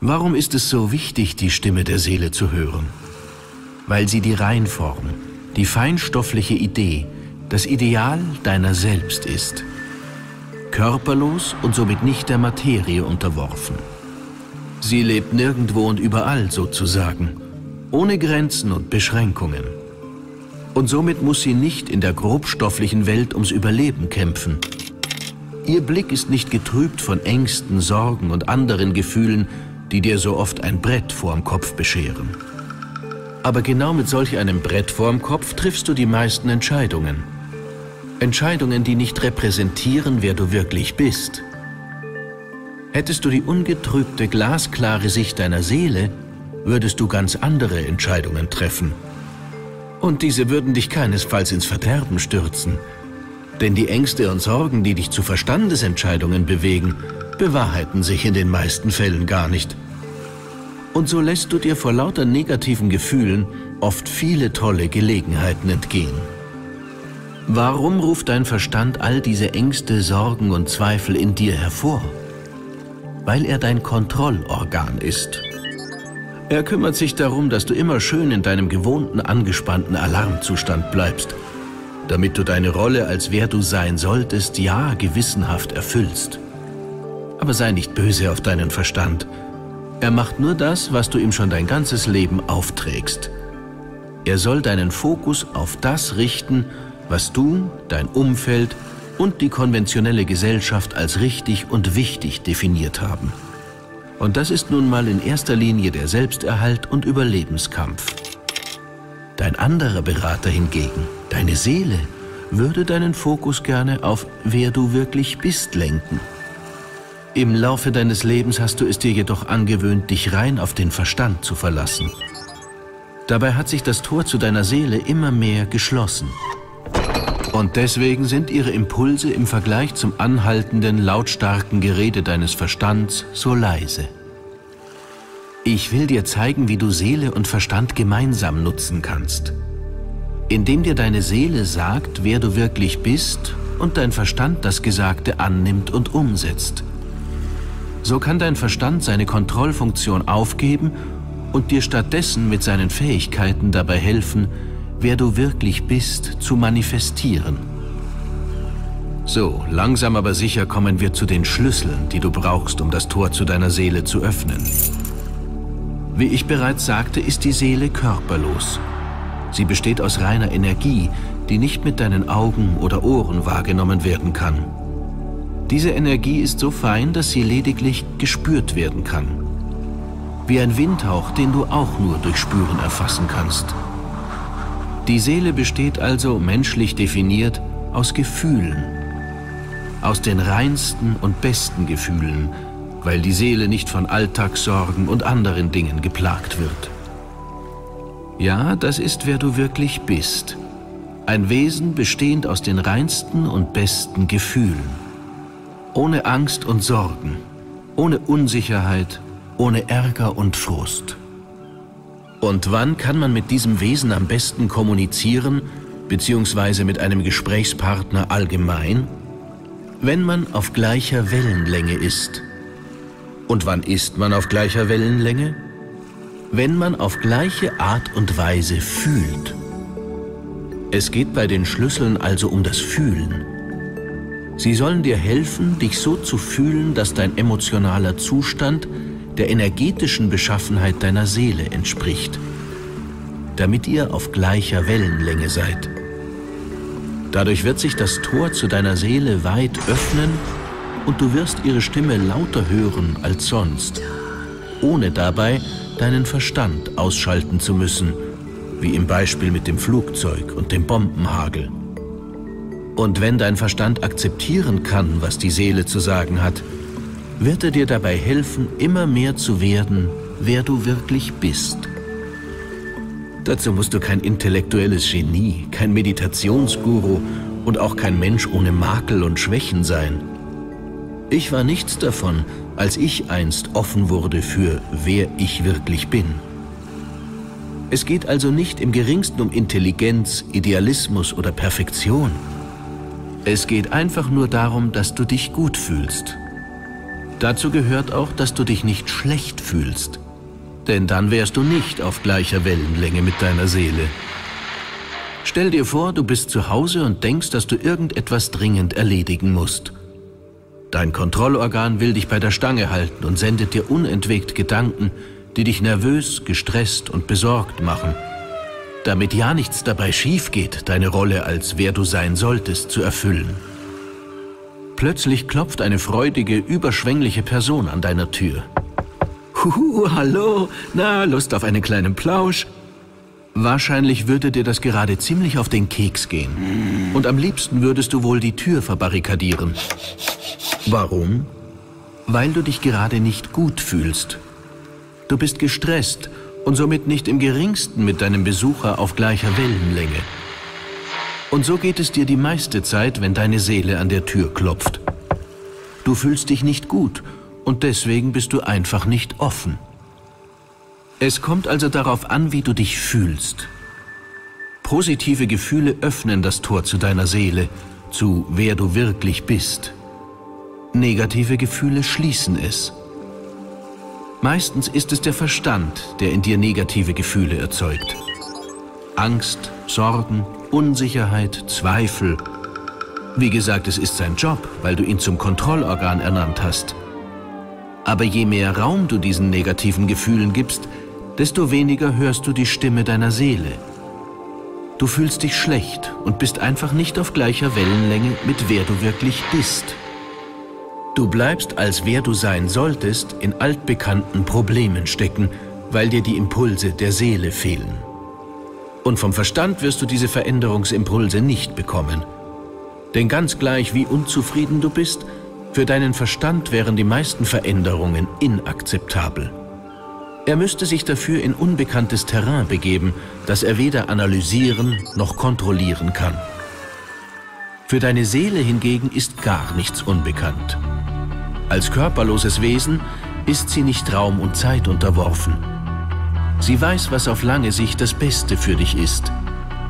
Warum ist es so wichtig, die Stimme der Seele zu hören? Weil sie die Reinform, die feinstoffliche Idee, das Ideal deiner selbst ist. Körperlos und somit nicht der Materie unterworfen. Sie lebt nirgendwo und überall sozusagen, ohne Grenzen und Beschränkungen. Und somit muss sie nicht in der grobstofflichen Welt ums Überleben kämpfen. Ihr Blick ist nicht getrübt von Ängsten, Sorgen und anderen Gefühlen, die dir so oft ein Brett vorm Kopf bescheren. Aber genau mit solch einem Brett vorm Kopf triffst du die meisten Entscheidungen. Entscheidungen, die nicht repräsentieren, wer du wirklich bist. Hättest du die ungetrübte, glasklare Sicht deiner Seele, würdest du ganz andere Entscheidungen treffen. Und diese würden dich keinesfalls ins Verderben stürzen. Denn die Ängste und Sorgen, die dich zu Verstandesentscheidungen bewegen, bewahrheiten sich in den meisten Fällen gar nicht. Und so lässt du dir vor lauter negativen Gefühlen oft viele tolle Gelegenheiten entgehen. Warum ruft dein Verstand all diese Ängste, Sorgen und Zweifel in dir hervor? Weil er dein Kontrollorgan ist. Er kümmert sich darum, dass du immer schön in deinem gewohnten angespannten Alarmzustand bleibst, damit du deine Rolle als wer du sein solltest, ja gewissenhaft erfüllst. Aber sei nicht böse auf deinen Verstand. Er macht nur das, was du ihm schon dein ganzes Leben aufträgst. Er soll deinen Fokus auf das richten, was du, dein Umfeld und die konventionelle Gesellschaft als richtig und wichtig definiert haben. Und das ist nun mal in erster Linie der Selbsterhalt und Überlebenskampf. Dein anderer Berater hingegen, deine Seele, würde deinen Fokus gerne auf wer du wirklich bist lenken. Im Laufe deines Lebens hast du es dir jedoch angewöhnt, dich rein auf den Verstand zu verlassen. Dabei hat sich das Tor zu deiner Seele immer mehr geschlossen. Und deswegen sind ihre Impulse im Vergleich zum anhaltenden, lautstarken Gerede deines Verstands so leise. Ich will dir zeigen, wie du Seele und Verstand gemeinsam nutzen kannst. Indem dir deine Seele sagt, wer du wirklich bist und dein Verstand das Gesagte annimmt und umsetzt. So kann dein Verstand seine Kontrollfunktion aufgeben und dir stattdessen mit seinen Fähigkeiten dabei helfen, wer du wirklich bist, zu manifestieren. So, langsam aber sicher kommen wir zu den Schlüsseln, die du brauchst, um das Tor zu deiner Seele zu öffnen. Wie ich bereits sagte, ist die Seele körperlos. Sie besteht aus reiner Energie, die nicht mit deinen Augen oder Ohren wahrgenommen werden kann. Diese Energie ist so fein, dass sie lediglich gespürt werden kann. Wie ein Windhauch, den du auch nur durch Spüren erfassen kannst. Die Seele besteht also, menschlich definiert, aus Gefühlen. Aus den reinsten und besten Gefühlen, weil die Seele nicht von Alltagssorgen und anderen Dingen geplagt wird. Ja, das ist, wer du wirklich bist. Ein Wesen bestehend aus den reinsten und besten Gefühlen. Ohne Angst und Sorgen, ohne Unsicherheit, ohne Ärger und Frust. Und wann kann man mit diesem Wesen am besten kommunizieren, beziehungsweise mit einem Gesprächspartner allgemein? Wenn man auf gleicher Wellenlänge ist. Und wann ist man auf gleicher Wellenlänge? Wenn man auf gleiche Art und Weise fühlt. Es geht bei den Schlüsseln also um das Fühlen. Sie sollen dir helfen, dich so zu fühlen, dass dein emotionaler Zustand der energetischen Beschaffenheit deiner Seele entspricht, damit ihr auf gleicher Wellenlänge seid. Dadurch wird sich das Tor zu deiner Seele weit öffnen und du wirst ihre Stimme lauter hören als sonst, ohne dabei deinen Verstand ausschalten zu müssen, wie im Beispiel mit dem Flugzeug und dem Bombenhagel. Und wenn dein Verstand akzeptieren kann, was die Seele zu sagen hat, wird er dir dabei helfen, immer mehr zu werden, wer du wirklich bist. Dazu musst du kein intellektuelles Genie, kein Meditationsguru und auch kein Mensch ohne Makel und Schwächen sein. Ich war nichts davon, als ich einst offen wurde für wer ich wirklich bin. Es geht also nicht im geringsten um Intelligenz, Idealismus oder Perfektion. Es geht einfach nur darum, dass du dich gut fühlst Dazu gehört auch, dass du dich nicht schlecht fühlst. Denn dann wärst du nicht auf gleicher Wellenlänge mit deiner Seele. Stell dir vor, du bist zu Hause und denkst, dass du irgendetwas dringend erledigen musst. Dein Kontrollorgan will dich bei der Stange halten und sendet dir unentwegt Gedanken, die dich nervös, gestresst und besorgt machen. Damit ja nichts dabei schief geht, deine Rolle als wer du sein solltest zu erfüllen. Plötzlich klopft eine freudige, überschwängliche Person an deiner Tür. Huhu, hallo, na, Lust auf einen kleinen Plausch? Wahrscheinlich würde dir das gerade ziemlich auf den Keks gehen. Und am liebsten würdest du wohl die Tür verbarrikadieren. Warum? Weil du dich gerade nicht gut fühlst. Du bist gestresst und somit nicht im geringsten mit deinem Besucher auf gleicher Wellenlänge. Und so geht es dir die meiste Zeit, wenn deine Seele an der Tür klopft. Du fühlst dich nicht gut und deswegen bist du einfach nicht offen. Es kommt also darauf an, wie du dich fühlst. Positive Gefühle öffnen das Tor zu deiner Seele, zu wer du wirklich bist. Negative Gefühle schließen es. Meistens ist es der Verstand, der in dir negative Gefühle erzeugt. Angst, Sorgen, Unsicherheit, Zweifel. Wie gesagt, es ist sein Job, weil du ihn zum Kontrollorgan ernannt hast. Aber je mehr Raum du diesen negativen Gefühlen gibst, desto weniger hörst du die Stimme deiner Seele. Du fühlst dich schlecht und bist einfach nicht auf gleicher Wellenlänge mit wer du wirklich bist. Du bleibst, als wer du sein solltest, in altbekannten Problemen stecken, weil dir die Impulse der Seele fehlen. Und vom Verstand wirst du diese Veränderungsimpulse nicht bekommen. Denn ganz gleich, wie unzufrieden du bist, für deinen Verstand wären die meisten Veränderungen inakzeptabel. Er müsste sich dafür in unbekanntes Terrain begeben, das er weder analysieren noch kontrollieren kann. Für deine Seele hingegen ist gar nichts unbekannt. Als körperloses Wesen ist sie nicht Raum und Zeit unterworfen. Sie weiß, was auf lange Sicht das Beste für dich ist,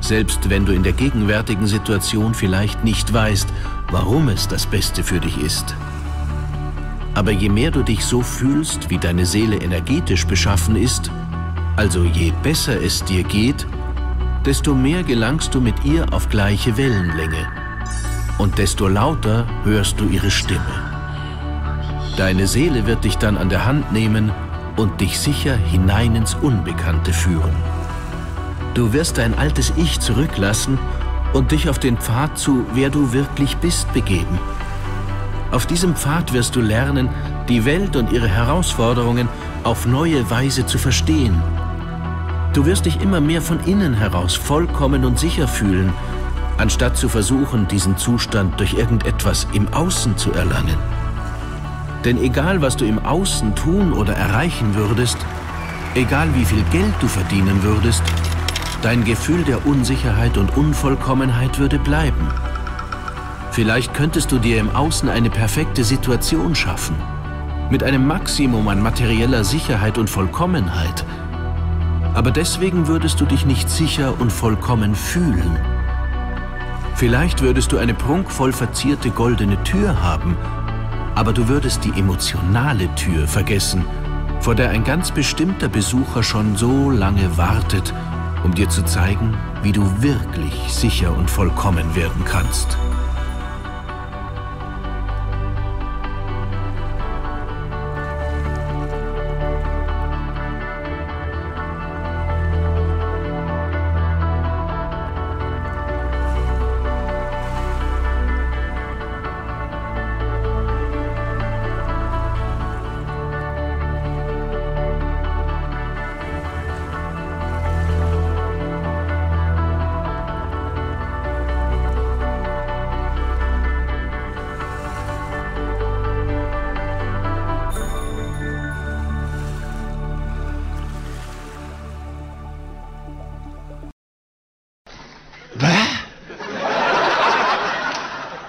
selbst wenn du in der gegenwärtigen Situation vielleicht nicht weißt, warum es das Beste für dich ist. Aber je mehr du dich so fühlst, wie deine Seele energetisch beschaffen ist, also je besser es dir geht, desto mehr gelangst du mit ihr auf gleiche Wellenlänge und desto lauter hörst du ihre Stimme. Deine Seele wird dich dann an der Hand nehmen und dich sicher hinein ins Unbekannte führen. Du wirst dein altes Ich zurücklassen und dich auf den Pfad zu, wer du wirklich bist, begeben. Auf diesem Pfad wirst du lernen, die Welt und ihre Herausforderungen auf neue Weise zu verstehen. Du wirst dich immer mehr von innen heraus vollkommen und sicher fühlen, anstatt zu versuchen, diesen Zustand durch irgendetwas im Außen zu erlangen. Denn egal, was du im Außen tun oder erreichen würdest, egal wie viel Geld du verdienen würdest, dein Gefühl der Unsicherheit und Unvollkommenheit würde bleiben. Vielleicht könntest du dir im Außen eine perfekte Situation schaffen, mit einem Maximum an materieller Sicherheit und Vollkommenheit. Aber deswegen würdest du dich nicht sicher und vollkommen fühlen. Vielleicht würdest du eine prunkvoll verzierte goldene Tür haben, aber du würdest die emotionale Tür vergessen, vor der ein ganz bestimmter Besucher schon so lange wartet, um dir zu zeigen, wie du wirklich sicher und vollkommen werden kannst.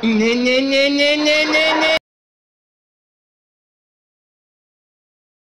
Nee, nee, nee, nee, nee, nee, nee.